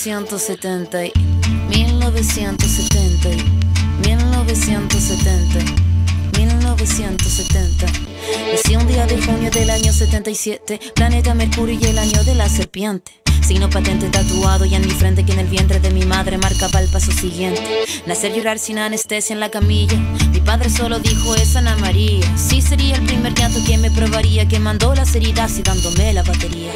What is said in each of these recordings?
1970, 1970, 1970, 1970. Nací un día de junio del año 77, planeta Mercurio y el año de la serpiente. Signo patente tatuado y en mi frente que en el vientre de mi madre marcaba el paso siguiente. Nacer llorar sin anestesia en la camilla. Mi padre solo dijo es Ana María. Sí sería el primer llanto que me probaría, que mandó las heridas y dándome la batería.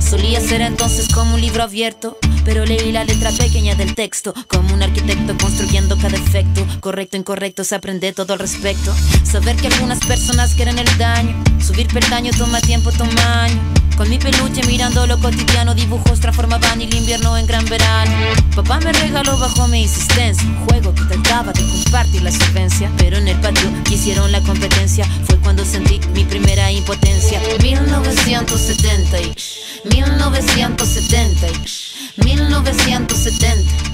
Solía ser entonces como un libro abierto, pero leí la letra pequeña del texto, como un arquitecto construyendo cada efecto. Correcto, incorrecto, se aprende todo al respecto. Saber que algunas personas quieren el daño, subir peldaño toma tiempo, toma año. Con mi peluche mirando lo cotidiano, dibujos transformaban el invierno en gran verano. Papá me regaló bajo mi insistencia un juego que trataba de compartir la solvencia. Pero en el patio hicieron la competencia, fue cuando sentí mi primera impotencia. 1970, 1970, 1970.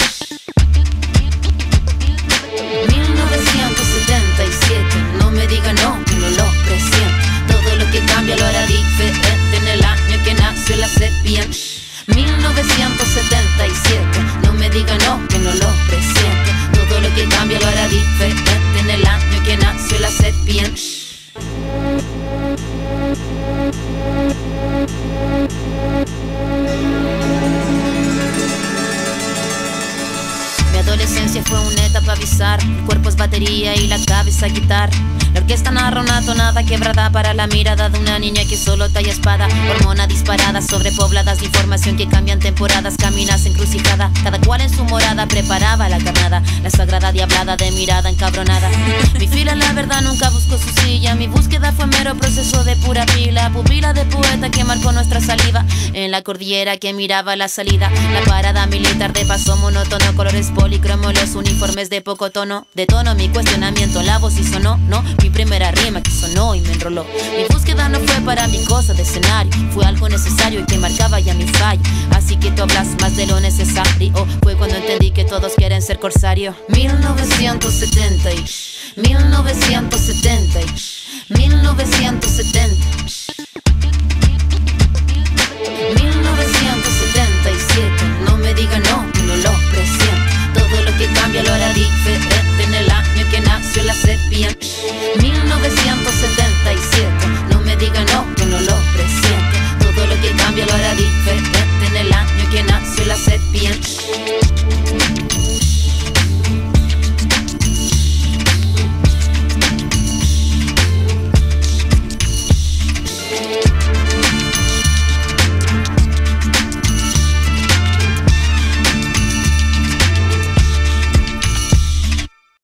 La sepia. 1977, no me diga no, que no lo presiento. Todo lo que cambia lo hará diferente fue una etapa bizarra. El cuerpo batería y la cabeza guitarra. La orquesta narra una tonada quebrada para la mirada de una niña que solo talla espada. Hormona disparada, sobrepobladas de información que cambian temporadas, caminas encrucijada. Cada cual en su morada preparaba la carnada. La sagrada diablada de mirada encabronada. Mi fila, la verdad, nunca buscó su silla. Mi búsqueda fue mero proceso de pura pila. Pupila de poeta que marcó nuestra saliva. En la cordillera que miraba la salida. La parada militar de paso monótono, colores policromos, uniformes de poco tono. De tono mi cuestionamiento, la voz y sonó, no. Mi primera rima que sonó y me enroló. Mi búsqueda no fue para mi cosa de escenario, fue algo necesario y que marcaba ya mi fallo. Así que tú hablas más de lo necesario. Fue cuando entendí que todos quieren ser corsario. 1970, 1970, 1970.